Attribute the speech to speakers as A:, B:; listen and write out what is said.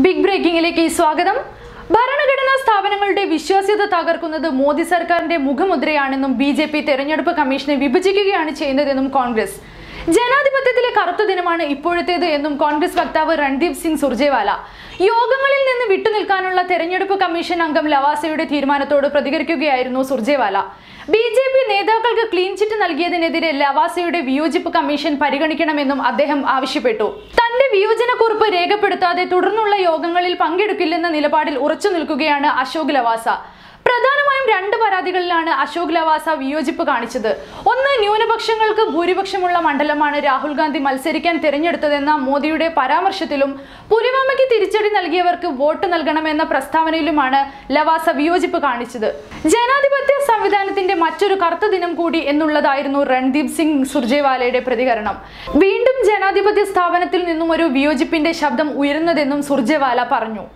A: Big ബ്രേക്കിംഗിലേക്ക് സ്വാഗതം. ഭരണഘടനാ സ്ഥാപനങ്ങളുടെ വിശ്വാസ്യത തകർക്കുന്നത് മോദി സർക്കാരിന്റെ മുഖമുദ്രയാണെന്നും ബി ജെ പി തെരഞ്ഞെടുപ്പ് കമ്മീഷനെ വിഭജിക്കുകയാണ് ചെയ്യുന്നതെന്നും കോൺഗ്രസ്. ജനാധിപത്യത്തിലെ കറുത്ത ദിനമാണ് ഇപ്പോഴത്തേത് എന്നും കോൺഗ്രസ് വക്താവ് രൺദീപ് സിംഗ് സുർജേവാല. യോഗങ്ങളിൽ നിന്ന് വിട്ടുനിൽക്കാനുള്ള തെരഞ്ഞെടുപ്പ് കമ്മീഷൻ അംഗം ലവാസയുടെ തീരുമാനത്തോട് പ്രതികരിക്കുകയായിരുന്നു സുർജേവാല. ബി ജെ നേതാക്കൾക്ക് ക്ലീൻ ചിറ്റ് നൽകിയതിനെതിരെ ലവാസയുടെ വിയോജിപ്പ് കമ്മീഷൻ പരിഗണിക്കണമെന്നും അദ്ദേഹം ആവശ്യപ്പെട്ടു. തന്റെ വിയോജനക്കുറിപ്പ് രേഖപ്പെടുത്താതെ തുടർന്നുള്ള യോഗങ്ങളിൽ പങ്കെടുക്കില്ലെന്ന നിലപാടിൽ ഉറച്ചു നിൽക്കുകയാണ് അശോക് ലവാസ. പ്രധാനമായും രണ്ട് പരാതികളിലാണ് അശോക് ലവാസ വിയോജിപ്പ് കാണിച്ചത്. ഒന്ന് ന്യൂനപക്ഷങ്ങൾക്ക് ഭൂരിപക്ഷമുള്ള മണ്ഡലമാണ് രാഹുൽ ഗാന്ധി മത്സരിക്കാൻ തിരഞ്ഞെടുത്തതെന്ന മോദിയുടെ പരാമർശത്തിലും പുലിവാമയ്ക്ക് തിരിച്ചടി നൽകിയവർക്ക് വോട്ട് നൽകണമെന്ന പ്രസ്താവനയിലുമാണ് ലവാസ വിയോജിപ്പ് കാണിച്ചത്. ജനാധിപത്യ സംവിധാനത്തിന്റെ മറ്റൊരു കറുത്ത ദിനം കൂടി എന്നുള്ളതായിരുന്നു രൺദീപ് സിംഗ് സുർജേവാലയുടെ പ്രതികരണം. വീണ്ടും ജനാധിപത്യ സ്ഥാപനത്തിൽ നിന്നും ഒരു വിയോജിപ്പിന്റെ ശബ്ദം ഉയരുന്നതെന്നും സുർജേവാല പറഞ്ഞു.